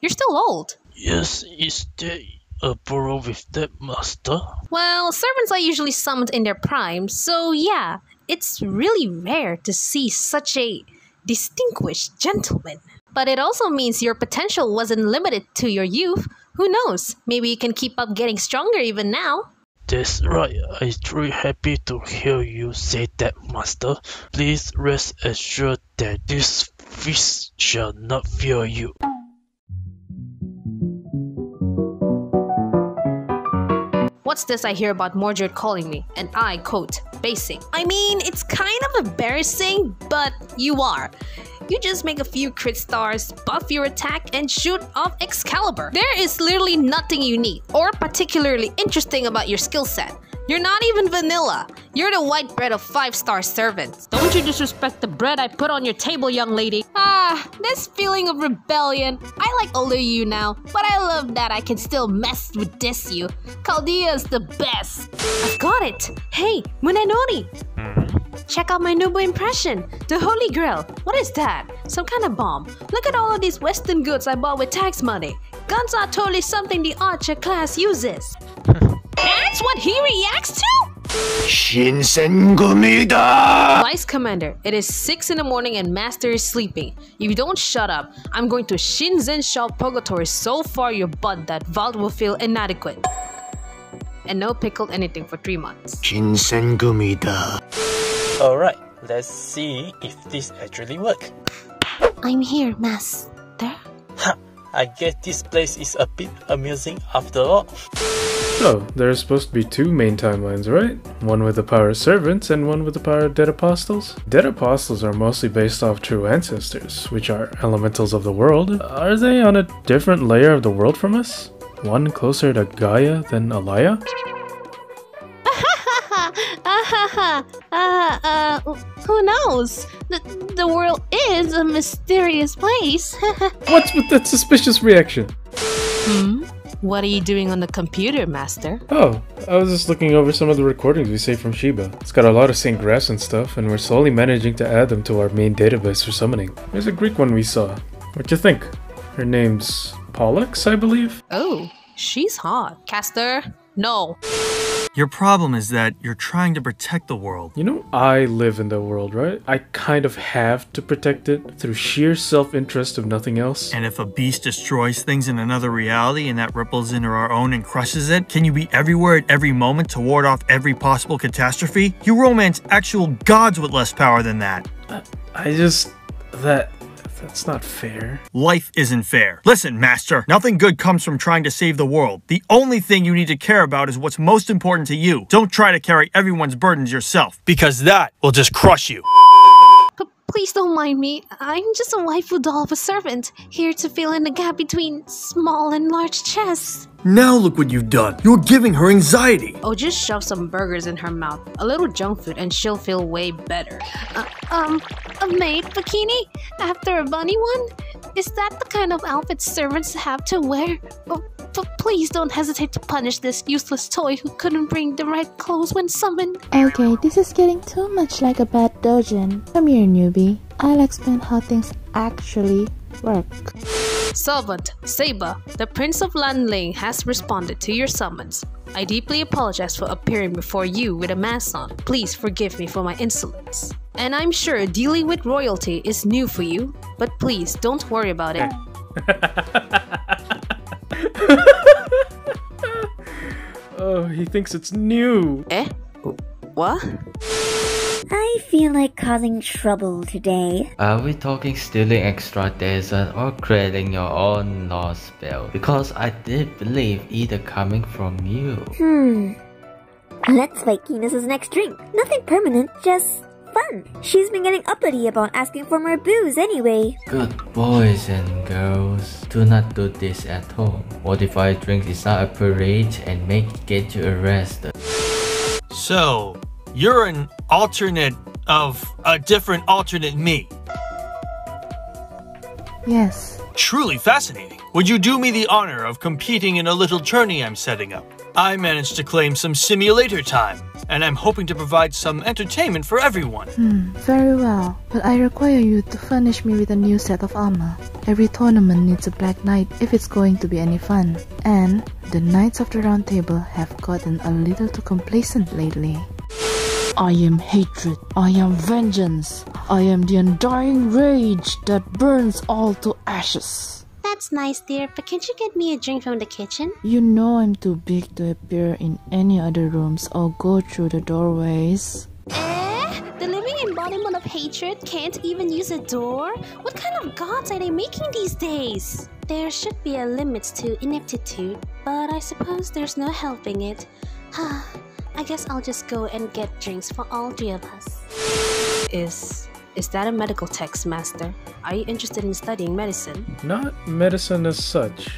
You're still old. Yes, is there a problem with that, Master? Well, servants are usually summoned in their prime, so yeah, it's really rare to see such a distinguished gentleman. But it also means your potential wasn't limited to your youth. Who knows? Maybe you can keep up getting stronger even now. That's right. I'm truly happy to hear you say that, Master. Please rest assured that this fish shall not fear you. What's this I hear about Mordred calling me? And I quote, basic. I mean, it's kind of embarrassing, but you are. You just make a few crit stars, buff your attack, and shoot off Excalibur. There is literally nothing unique or particularly interesting about your skill set. You're not even vanilla. You're the white bread of five star servants. Don't you disrespect the bread I put on your table, young lady. Ah, this feeling of rebellion. I like older you now, but I love that I can still mess with this you. Chaldea is the best. I've got it. Hey, Munenori. Check out my noble impression. The Holy Grail. What is that? Some kind of bomb. Look at all of these Western goods I bought with tax money. Guns are totally something the archer class uses. That's what he reacts to? Shinsengumida! Vice Commander, it is 6 in the morning and Master is sleeping. If you don't shut up, I'm going to Shinzen Shop Purgatory so far your butt that Vlad will feel inadequate. And no pickled anything for 3 months. Shinsengumida. Alright, let's see if this actually works. I'm here, Master. Ha! I guess this place is a bit amusing after all. So, there are supposed to be two main timelines, right? One with the power of servants and one with the power of dead apostles. Dead apostles are mostly based off true ancestors, which are elementals of the world. Are they on a different layer of the world from us? One closer to Gaia than Alaya? uh, uh, who knows? The, the world is a mysterious place. What's with that suspicious reaction? hmm? What are you doing on the computer, Master? Oh, I was just looking over some of the recordings we saved from SHEBA. It's got a lot of Saint Graphs and stuff, and we're slowly managing to add them to our main database for summoning. There's a Greek one we saw. What you think? Her name's Pollux, I believe? Oh, she's hot. Caster, no. Your problem is that you're trying to protect the world. You know, I live in the world, right? I kind of have to protect it through sheer self interest, of nothing else. And if a beast destroys things in another reality and that ripples into our own and crushes it, can you be everywhere at every moment to ward off every possible catastrophe? You romance actual gods with less power than that. I just. that. That's not fair. Life isn't fair. Listen, Master, nothing good comes from trying to save the world. The only thing you need to care about is what's most important to you. Don't try to carry everyone's burdens yourself, because that will just crush you. P- please don't mind me. I'm just a waifu doll of a servant, here to fill in the gap between small and large chests. Now look what you've done. You're giving her anxiety. Oh, just shove some burgers in her mouth, a little junk food, and she'll feel way better. Uh, um, a maid bikini after a bunny one? Is that the kind of outfit servants have to wear? But please don't hesitate to punish this useless toy who couldn't bring the right clothes when summoned. Okay, this is getting too much like a bad doujin. Come here, newbie. I'll explain how things actually work. Servant, Saber, the Prince of Lanling has responded to your summons. I deeply apologize for appearing before you with a mask on. Please forgive me for my insolence. And I'm sure dealing with royalty is new for you, but please don't worry about it. Oh, he thinks it's new. Eh? What? I feel like causing trouble today. Are we talking stealing extra desert or creating your own law spell? Because I did believe either coming from you. Hmm. Let's fight Venus's next drink. Nothing permanent, just fun. She's been getting uppity about asking for more booze anyway. Good boys and girls, do not do this at home. What if I drink is not a parade and make get you arrested? So, you're an alternate of a different alternate me. Yes. Truly fascinating. Would you do me the honor of competing in a little tourney I'm setting up? I managed to claim some simulator time, and I'm hoping to provide some entertainment for everyone. Hmm, very well. But I require you to furnish me with a new set of armor. Every tournament needs a black knight if it's going to be any fun. And the Knights of the Round Table have gotten a little too complacent lately. I am hatred. I am vengeance. I am the undying rage that burns all to ashes. That's nice, dear, but can't you get me a drink from the kitchen? You know I'm too big to appear in any other rooms or go through the doorways. Eh? The living embodiment of hatred can't even use a door? What kind of gods are they making these days? There should be a limit to ineptitude, but I suppose there's no helping it. I guess I'll just go and get drinks for all three of us. Is is that a medical text, Master? Are you interested in studying medicine? Not medicine as such.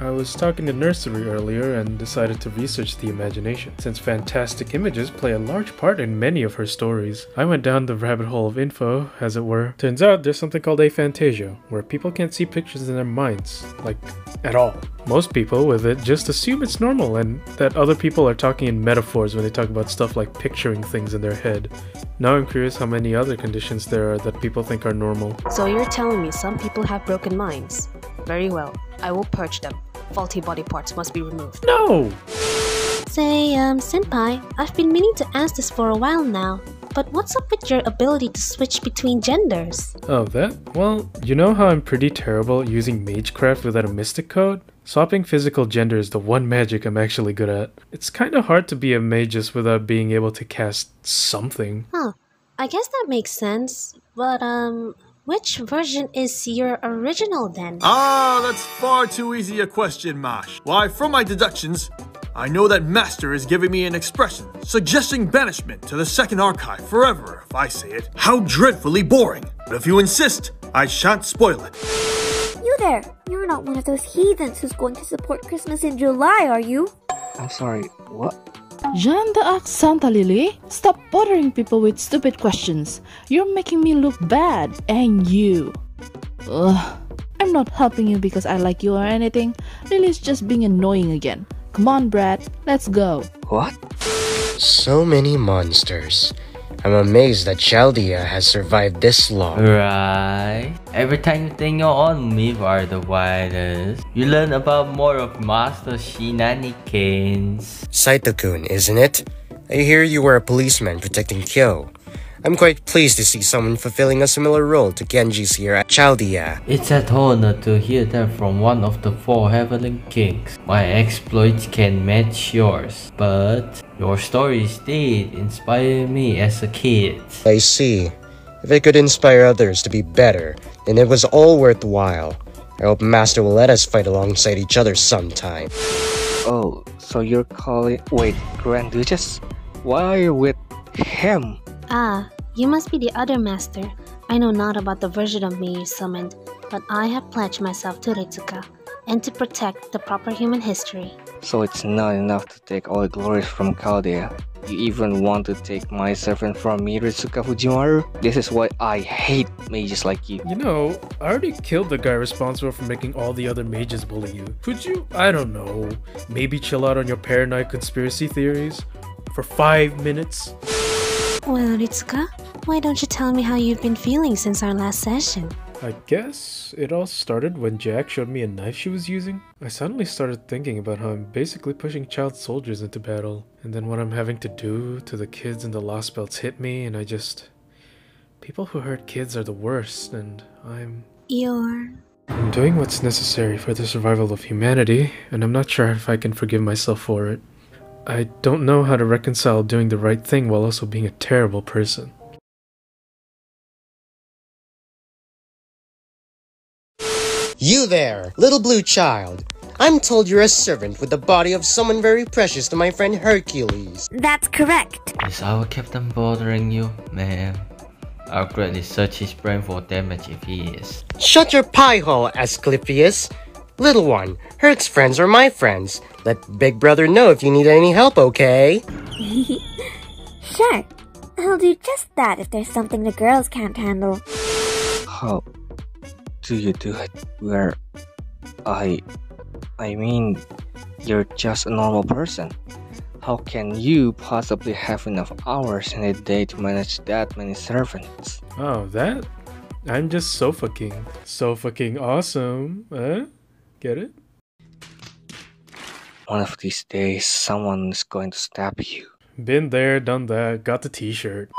I was talking to Nursery earlier and decided to research the imagination, since fantastic images play a large part in many of her stories. I went down the rabbit hole of info, as it were. Turns out there's something called aphantasia, where people can't see pictures in their minds, like, at all. Most people with it just assume it's normal and that other people are talking in metaphors when they talk about stuff like picturing things in their head. Now I'm curious how many other conditions there are that people think are normal. So you're telling me some people have broken minds? Very well, I will purge them. Faulty body parts must be removed. No! Say, um, Senpai, I've been meaning to ask this for a while now, but what's up with your ability to switch between genders? Oh, that? Well, you know how I'm pretty terrible at using Magecraft without a mystic code? Swapping physical gender is the one magic I'm actually good at. It's kinda hard to be a magus without being able to cast something. Huh. I guess that makes sense, but, um, which version is your original then? Ah, that's far too easy a question, Mash. Why, from my deductions, I know that Master is giving me an expression, suggesting banishment to the second archive forever if I say it. How dreadfully boring! But if you insist, I shan't spoil it. You there! You're not one of those heathens who's going to support Christmas in July, are you? I'm sorry, what? Jeanne d'Arc Santa Lily? Stop bothering people with stupid questions. You're making me look bad. And you. Ugh. I'm not helping you because I like you or anything. Lily's just being annoying again. Come on, Brad. Let's go. What? So many monsters. I'm amazed that Chaldea has survived this long. Right. Every time you think your own myth are the widest, you learn about more of Master shenanigans. Saito-kun, isn't it? I hear you were a policeman protecting Kyo. I'm quite pleased to see someone fulfilling a similar role to Genji's here at Chaldea. It's an honor to hear that from one of the four Heavenly Kings. My exploits can match yours, but your stories did inspire me as a kid. I see. If it could inspire others to be better, then it was all worthwhile. I hope Master will let us fight alongside each other sometime. Oh, so you're calling. Wait, Grand Duchess? Why are you with him? Ah, you must be the other master. I know not about the version of me you summoned, but I have pledged myself to Ritsuka and to protect the proper human history. So it's not enough to take all the glories from Chaldea. You even want to take my servant from me, Ritsuka Fujimaru? This is why I hate mages like you. You know, I already killed the guy responsible for making all the other mages bully you. Could you, I don't know, maybe chill out on your paranoid conspiracy theories? For five minutes? Well, Ritsuka, why don't you tell me how you've been feeling since our last session? I guess it all started when Jack showed me a knife she was using. I suddenly started thinking about how I'm basically pushing child soldiers into battle, and then what I'm having to do to the kids in the Lost Belts hit me, and I just. People who hurt kids are the worst, and I'm. You're. I'm doing what's necessary for the survival of humanity, and I'm not sure if I can forgive myself for it. I don't know how to reconcile doing the right thing while also being a terrible person. You there, little blue child. I'm told you're a servant with the body of someone very precious to my friend Hercules. That's correct. Is our captain bothering you, ma'am? I'll gladly search his brain for damage if he is. Shut your pie hole, Asclepius. Little one, Herc's friends are my friends. Let Big Brother know if you need any help, okay? sure. I'll do just that if there's something the girls can't handle. How do you do it? Where I. I mean, You're just a normal person. How can you possibly have enough hours in a day to manage that many servants? Oh, that? I'm just so fucking so fucking awesome. Huh? Get it? One of these days, someone is going to stab you. Been there, done that, got the t shirt.